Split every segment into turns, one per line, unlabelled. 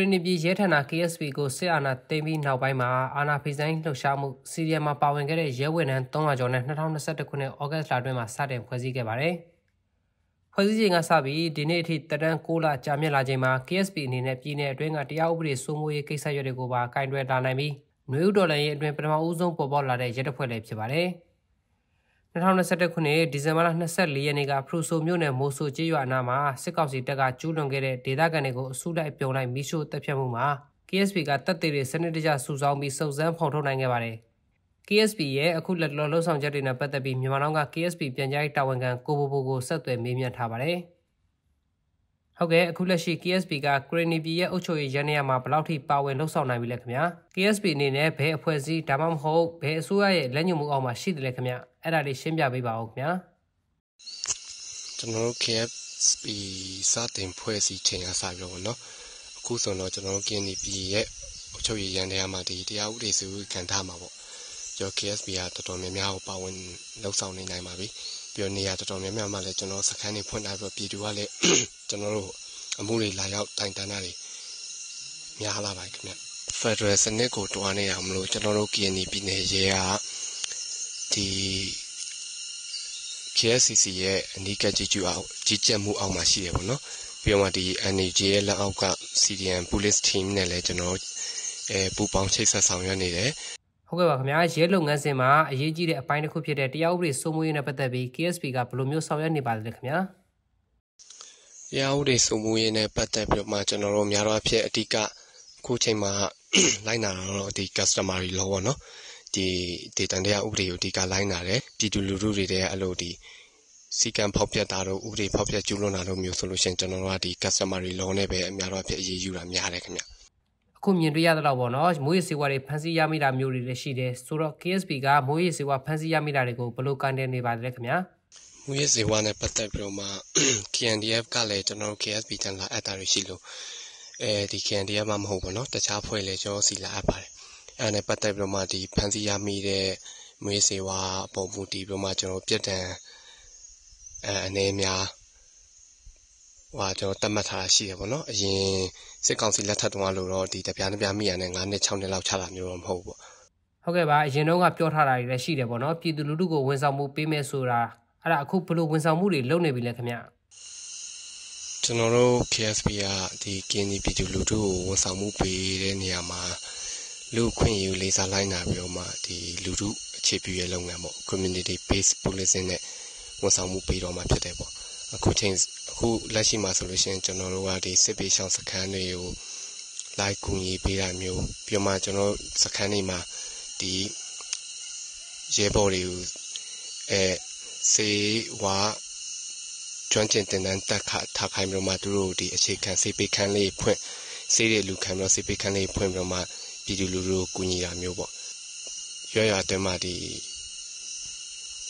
ရီနီပြည်ရဲဌာန KSP ကိုစစ်အာဏာသိမ်းပြီးနောက်ပိုင်းမှာအာဏာဖိဆိုင်လှုပ်ရှားမှုစီရီယံမှာပါဝင်ခဲ့တဲ့ရဲဝန်ထမ်း300ကျော်နဲ့2021ခုနှစ်ဩဂတ်လအတွင်းမှာစတင်ဖွဲ့စည်းခဲ့ပါတယ်။ဖွဲ့စည်းချိန်ကစပြီးဒီနေ့အထိတရန်6လကြာမြင့်လာချိန်မှာ KSP အနေနဲ့ပြည်내အတွင်းကတရားဥပဒေစိုးမိုးရေးကိစ္စရပ်တွေကိုပါကင်တွယ်လာနိုင်ပြီးနွေဦးဒေါ်လာရေးအတွင်းပထမဦးဆုံးပေါ်ပေါက်လာတဲ့ရဲတပ်ဖွဲ့လည်းဖြစ်ပါတယ်။ 2021ခုနှစ်ဒီဇင်ဘာလ24ရက်နေ့ကဖရူဆိုမြို့နယ်မိုးဆိုကျေးရွာနာမှာစစ်ကောင်စီတပ်ကကျူးလွန်ခဲ့တဲ့ဒေသခံတွေကိုအစုလိုက်ပြုံလိုက်မိရှို့တပ်ဖြတ်မှုမှာ KSP ကတပ်သေးတွေစနစ်တကျစုဆောင်းပြီးစုံစမ်းဖော်ထုတ်နိုင်ခဲ့ပါတယ်။ KSP ရဲ့အခုလက်လောလှုပ်ဆောင်ချက်တွေနဲ့ပတ်သက်ပြီးမြန်မာနိုင်ငံက KSP ပြန်ကြားရေးတာဝန်ခံကိုဘိုဘိုကိုဆက်သွယ်မေးမြန်းထားပါတယ်။ ဟုတ်ကဲ့အခုလက်ရှိ KSB ကကရနီပြည်ရဲ့အုပ်ချုပ်ရေးရန်နေရာမှာဘယ်လောက်ထိပါဝင်လှုပ်ဆောင်နိုင်ပြီလဲခင်ဗျာ KSB အနေနဲ့ဘယ်အဖွဲ့အစည်းဒါမှမဟုတ်ဘယ်အစိုးရရဲ့လက်ညှိုးမှုအောက်မှာရှိတယ်လဲခင်ဗျာအဲ့ဒါလေးရှင်းပြပေးပါဦးခင်ဗျာ
ကျွန်တော်တို့ KSB စတင်ဖွဲ့စည်းချိန်ကစပြီးတော့ဗောနော်အခုဆိုတော့ကျွန်တော်တို့ KNB ရဲ့အုပ်ချုပ်ရေးရန်နေရာမှာဒီတရားဥပဒေစုခံထားမှာဗောကျော် KSB ကတော်တော်များများကိုပါဝင်လှုပ်ဆောင်နေနိုင်ပါပြီပြီးတော့နေရာတော်တော်များများမှာလည်းကျွန်တော်စခန်းတွေဖွင့်ထားပြီးတော့ပြည်သူကလည်း ကျွန်တော်တို့အမှုတွေလာရောက်တိုင်တန်းတာတွေများလာပါခင်ဗျ Federal စနစ်ကိုတွားနေရမလို့ကျွန်တော်တို့ KNY ပြည်နယ်ရဲကဒီ KSCC ရဲ့အနီးကပ်ကြီးကျူအောင်ကြီးကြပ်မှုအောက်မှာရှိတယ်ပေါ့နော်ပြီးတော့ဒီ NAJ ရဲ့လက်အောက်က CDN Police Team နဲ့လည်းကျွန်တော်အဲပူပေါင်းချိတ်ဆက်ဆောင်ရွက်နေတယ်
ဟုတ်ကဲ့ပါခင်ဗျာရဲလုပ်ငန်းစဉ်မှာအရေးကြီးတဲ့အပိုင်းတစ်ခုဖြစ်တဲ့တရားဥပဒေစိုးမိုးရေးနဲ့ပတ်သက်ပြီး KSP ကဘယ်လိုမျိုးဆောင်ရွက်နေပါလဲခင်ဗျာ
တရားဥပဒေစိုးမိုးရေးနဲ့ပတ်သက်ပြီးတော့မှကျွန်တော်တို့များတော့အဖြစ်အဓိကအခုချိန်မှာလိုက်နာတော့ဒီ customary law ပေါ့နော်ဒီဒေတာတရားဥပဒေကိုအဓိကလိုက်နာတယ်ပြည်သူလူထုတွေတဲ့အလို့ဒီစီကံဖောက်ပြတာတို့ဥပဒေဖောက်ပြကျူးလွန်တာတို့မျိုးဆိုလို့ရှိရင်ကျွန်တော်တို့ကဒီ customary law နဲ့ပဲအများတော့အဖြစ်အရေးယူတာများတယ်ခင်ဗျ
အခုမြင်တွေ့ရတဲ့တော့ဗောနော်မိုးရေစေဝါတွေဖမ်းဆီးရမိတာမျိုးတွေလည်းရှိတယ်ဆိုတော့ KSP ကမိုးရေစေဝါဖမ်းဆီးရမိတာတွေကိုဘယ်လိုကန်တယ်နေပါလဲခင်ဗျာ
မိုးရေစေဝါနဲ့ပတ်သက်ပြီးတော့မှ KNDF ကလည်းကျွန်တော်တို့ KSP တန်လာအပ်တာတွေရှိလို့အဲဒီ KNDF မှမဟုတ်ဘူးเนาะတခြားဖွဲ့လည်းကျွန်တော်စီလာအပ်ပါတယ်အဲနဲ့ပတ်သက်ပြီးတော့မှဒီဖမ်းဆီးရမိတဲ့မွေးစေဝါပုံမူတည်ပြီးတော့မှကျွန်တော်ပြက်တံအဲအနေများဟိုကျွန်တော်တတ်မှတ်ထားတာရှိတယ်ပေါ့နော်အရင်စစ်ကောင်စီလက်ထက်တုန်းကလို့တော့ဒီတပြားတပြားမိရနဲ့9နှစ်6နှစ်လောက်ချတာမျိုးတော့မဟုတ်ဘူးပေါ့
ဟုတ်ကဲ့ပါအရင်တော့ကပြောထားတာတွေလည်းရှိတယ်ပေါ့နော်ပြည်သူလူထုကိုဝန်ဆောင်မှုပေးမယ်ဆိုတာ အဲ့ဒါအခုဘယ်လိုဝန်ဆောင်မှုတွေလုပ်နေပြီလဲခင်ဗျ
ကျွန်တော်တို့ KSP ကဒီကင်းဒီပြည်သူလူထုကိုဝန်ဆောင်မှုပေးတဲ့နေရာမှာလူခွင့်ယူလေးစားလိုက်နာပြီးတော့မှဒီလူထုအခြေပြုရဲ့လုပ်ငန်းပေါ့ community based policing နဲ့ဝန်ဆောင်မှုပေးတော့မှဖြစ်တယ်ပေါ့အခုချိန်အခုလက်ရှိမှာဆိုလို့ရှိရင်ကျွန်တော်တို့ကဒီစစ်ပေးရှောင်းစခန်းတွေကိုလိုက်ကူညီပေးတာမျိုးပြီးမှကျွန်တော်စခန်းတွေမှာဒီရဲဘော်တွေကိုအဲ စေဝါကျွမ်းကျင်တင်တန်းတက်ခထားခိုင်းပြီးတော့မှသူတို့ဒီအခြေခံစေပေးခန်းလေးဖွင့်စေးတဲ့လူခံပြီးတော့စေပေးခန်းလေးဖွင့်ပြီးတော့မှပြည်သူလူထုကိုကူညီတာမျိုးပေါ့ရွရွအတွင်းမှာဒီ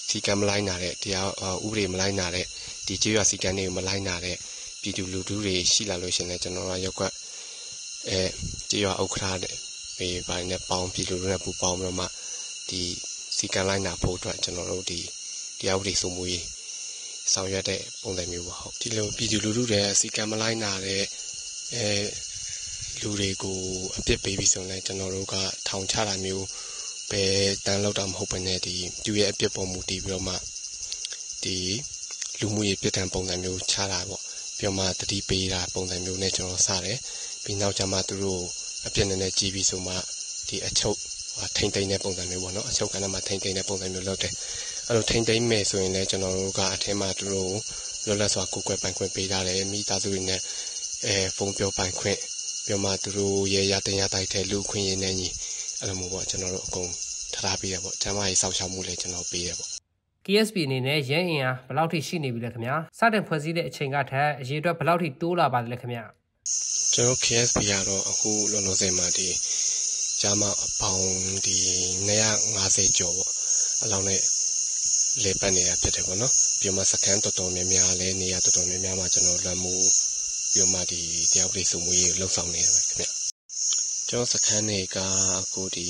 စီကံမလိုက်နာတဲ့တရားဥပဒေမလိုက်နာတဲ့ဒီကျေးရွာစီကံတွေကိုမလိုက်နာတဲ့ပြည်သူလူထုတွေရှိလာလို့ရှင်လဲကျွန်တော်ကရက်ကွက်အဲကျေးရွာဥက္ခရာတဲ့ဘေးပိုင်းနဲ့ပေါင်းပြည်လူတွေနဲ့ပူပေါင်းပြီးတော့မှဒီစီကံလိုက်နာဖို့အတွက်ကျွန်တော်တို့ဒီ တရားဥပဒေစိုးမိုးရေးဆောင်ရွက်တဲ့ပုံစံမျိုးပေါ့ဟုတ်ဒီလိုပြည်သူလူထုတွေစီကံမလိုက်နာတဲ့အဲလူတွေကိုအပြစ်ပေးပြီးဆိုရင်လည်းကျွန်တော်တို့ကထောင်ချတာမျိုးပဲတန်းလောက်တာမဟုတ်ဘဲနဲ့ဒီသူရဲ့အပြစ်ပေါ်မူတည်ပြီးတော့မှဒီလူမှုရေးပြစ်ဒဏ်ပုံစံမျိုးချတာပေါ့ပြီးတော့မှတတိပေးတာပုံစံမျိုးနဲ့ကျွန်တော်စတယ်ပြီးနောက်ကျမှသူတို့အပြစ်နဲ့နဲ့ကြည်ပြီးဆိုမှဒီအချုပ်ထိမ့်သိမ်းတဲ့ပုံစံမျိုးပေါ့နော်အချုပ်ကဏ္ဍမှာထိမ့်သိမ်းတဲ့ပုံစံမျိုးလုပ်တယ် အဲ့လိုထိမ့်သိမ်းမယ်ဆိုရင်လည်းကျွန်တော်တို့ကအထက်မှာသူတို့လွတ်လပ်စွာကိုယ်ကွယ်ပိုင်ခွင့်ပေးထားတယ်မိသားစုတွေနဲ့အဲဖုန်းပြောပိုင်ခွင့်ပြီးမှသူတို့ရဲ့ရတင်ရတိုက်တဲ့လူခွင့်ရင်းနဲ့ညီအဲ့လိုမျိုးပေါ့ကျွန်တော်တို့အကုန်ထားပေးရပေါ့ကျမကြီးစောင့်ရှောက်မှုလည်းကျွန်တော်ပေးရပေါ့
KSP အနေနဲ့ရန်အင်အားဘယ်လောက်ထိရှိနေပြီလဲခင်ဗျာစတင်ဖွဲ့စည်းတဲ့အချိန်ကထက်အရေးအတွက်ဘယ်လောက်ထိတိုးလာပါလဲခင်ဗျာ
ကျွန်တော် KSP ကတော့အခုလုံးလုံးစိတ်မှာဒီကျမအပေါင်းဒီ250ကျော်ပေါ့အလောင်းနဲ့ လေပတ်နေတာဖြစ်တယ်ပေါ့နော်ပြီးမှစကန်တော်တော်များများလဲနေရတော်တော်များများမှာကျွန်တော်လွှမ်းမှုပြီးမှဒီတရားဥပဒေစုံမွေးလှုပ်ဆောင်နေရတယ်ခင်ဗျကျွန်တော်စကန်တွေကအခုဒီ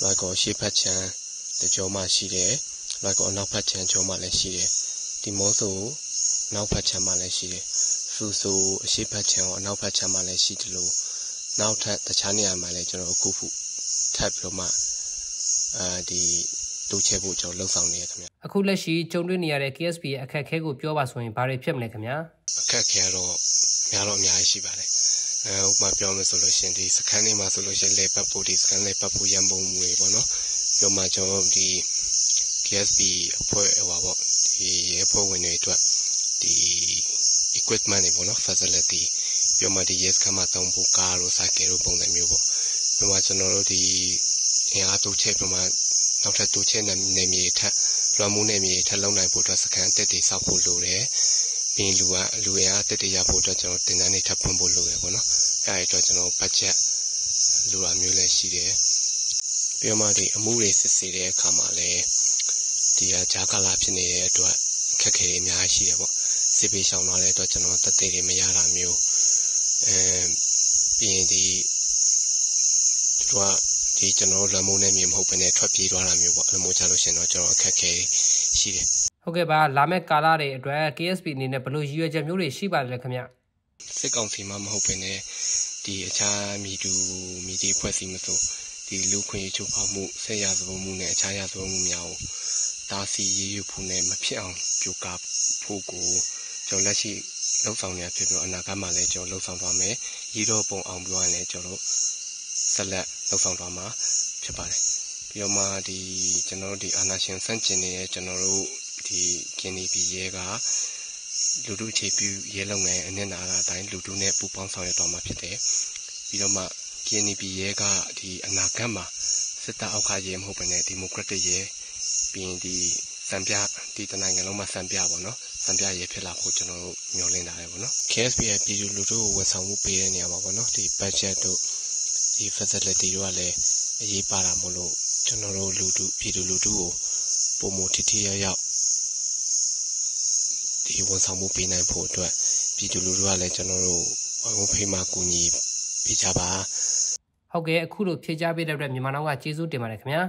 လွိုက်ကောရှေ့ဖက်ချမ်းတကြောမှရှိတယ်လွိုက်ကောနောက်ဖက်ချမ်းကြောမှလည်းရှိတယ်ဒီမောဆိုနောက်ဖက်ချမ်းမှလည်းရှိတယ်ဖူဆိုအရှေ့ဖက်ချမ်းရောအနောက်ဖက်ချမ်းမှလည်းရှိတယ်လို့နောက်ထပ်တခြားနေရာမှာလည်းကျွန်တော်အခုခုထပ်ပြီးတော့မှအဲဒီ တိုးချဲဖို့ကျွန်တော်လှုံ့ဆော်နေရခင်ဗျာ
အခုလက်ရှိကြုံတွေ့နေရတဲ့ KSP ရဲ့အခက်အခဲကိုပြောပါဆိုရင်ဘာတွေဖြစ်မလဲခင်ဗျာ
အခက်အခဲတော့များတော့အများကြီးရှိပါတယ်အဲဥပမာပြောမယ်ဆိုလို့ရှိရင်ဒီစကန်နေမှာဆိုလို့ရှိရင်လေပတ်ဖို့ဒီစကန်လေပတ်ဖို့ရန်ပုံငွေပေါ့နော်ပြောမှကျွန်တော်ဒီ KSB အဖွဲ့ဟိုပါပေါ့ဒီရဲဖွဲ့ဝင်တွေအတွက်ဒီ equipment တွေပေါ့နော် facility ပြောမှဒီ yes ခမသုံးဖို့ကားတို့စိုက်ကယ်တို့ပုံစံမျိုးပေါ့ပြောမှကျွန်တော်တို့ဒီအင်အားတိုးချဲ့ပြောမှ နောက်ထပ်တိုးချဲ့နေမြေထပ်လွှမ်းမိုးနေမြေထပ်လုံနိုင်ဖို့အတွက်စကန်အတက်တွေစောက်ဖို့လိုတယ်ပြီးလူကလူရအတက်တွေရဖို့အတွက်ကျွန်တော်တင်တန်းတွေထပ်ဖွင့်ဖို့လိုတယ်ပေါ့နော်အဲအဲ့အတွက်ကျွန်တော် budget လိုတာမျိုးလည်းရှိတယ်ပြီးတော့မှဒီအမှုတွေစစ်ဆေးတဲ့အခါမှာလည်းဒီဟာဂျာကာလာဖြစ်နေတဲ့အတွက်အခက်အခဲတွေအများကြီးရှိတယ်ပေါ့စစ်ပေးရှောင်သွားတဲ့အတွက်ကျွန်တော်တက်သေးတွေမရတာမျိုးအဲပြီးရင်ဒီတို့က ဒီကျွန်တော်လမ်းမုန်းနေမြေမဟုတ်ဘဲနဲ့ထွက်ပြေးသွားတာမျိုးပေါ့အဲ့လိုမျိုးချလို့ရှင်တော့ကျွန်တော်အခက်အခဲရှိတယ်
ဟုတ်ကဲ့ပါလာမယ့်ကာလတွေအတွက် KSP အနေနဲ့ဘယ်လိုရည်ရွယ်ချက်မျိုးတွေရှိပါလဲခင်ဗျ
စစ်ကောင်စီမှမဟုတ်ဘဲနဲ့ဒီအခြားမိတူမိဒီဖွဲ့စည်းမဆိုဒီလူခွင့်ချိုးဖောက်မှုဆက်ရသဘောမှုနဲ့အခြားရသဘောမှုများကိုတားဆီးရေးယူဖို့နဲ့မဖြစ်အောင်ကြိုးကဖို့ကိုကျွန်တော်လက်ရှိလှုပ်ဆောင်နေဖြစ်ပြီးအနာဂတ်မှာလည်းကျွန်တော်လှုပ်ဆောင်သွားမယ်ရီတော့ပုံအောင်ပြောရင်လည်းကျွန်တော် ဆက်လက်လှုပ်ဆောင်သွားမှာဖြစ်ပါတယ်ပြီးတော့မှဒီကျွန်တော်တို့ဒီအာနာရှင်စန့်ကျင်နေတဲ့ကျွန်တော်တို့ဒီကင်းနီပီရဲကလူတို့အခြေပြုရဲလုပ်ငန်းအနှစ်နာအတိုင်းလူတို့နဲ့ပူးပေါင်းဆောင်ရွက်သွားမှာဖြစ်တယ်ပြီးတော့မှ KNP ရဲကဒီအနာဂတ်မှာစစ်တပ်အောက်ခရဲမဟုတ်ဘဲနဲ့ဒီမိုကရက်တစ်ရဲပြီးရင်ဒီစံပြဒီတနိုင်ငံလုံးမှာစံပြပါတော့စံပြရဲဖြစ်လာဖို့ကျွန်တော်တို့မျှော်လင့်ထားတယ်ပေါ့နော် KSP ရဲ့ပြည်သူလူထုကိုဝန်ဆောင်မှုပေးတဲ့နေရာမှာပေါ့နော်ဒီ budget တို့ ဒီ facility တို့ကလည်းအရေးပါတာမို့လို့ကျွန်တော်တို့လူထုပြည်သူလူထုကိုပုံမထိထိရောက်ရောက်ဒီဝန်ဆောင်မှုပေးနိုင်ဖို့အတွက်ပြည်သူလူထုကလည်းကျွန်တော်တို့ဝန်ဖေးမှာကူညီပေးကြပါ
ဟုတ်ကဲ့အခုလိုဖြေချပေးတဲ့အတွက်မြန်မာနောက်ကကျေးဇူးတင်ပါတယ်ခင်ဗျာ